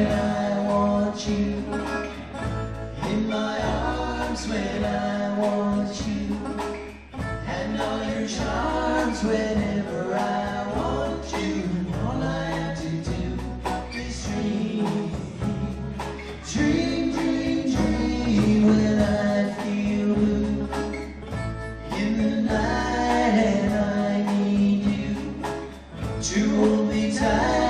when I want you In my arms when I want you And all your charms whenever I want you All I have to do is dream Dream, dream, dream when I feel blue In the night and I need you To hold me tight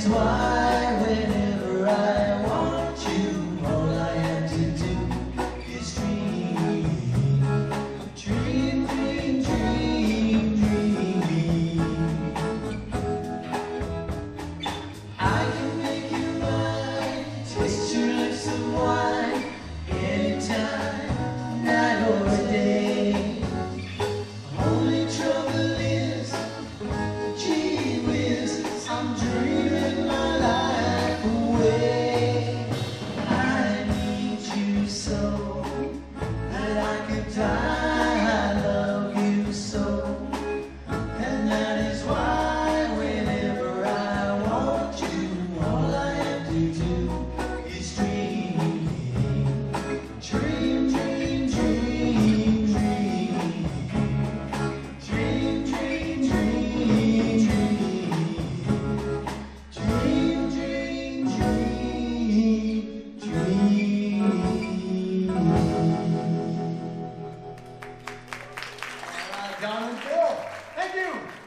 is why. Don and Phil. Thank you.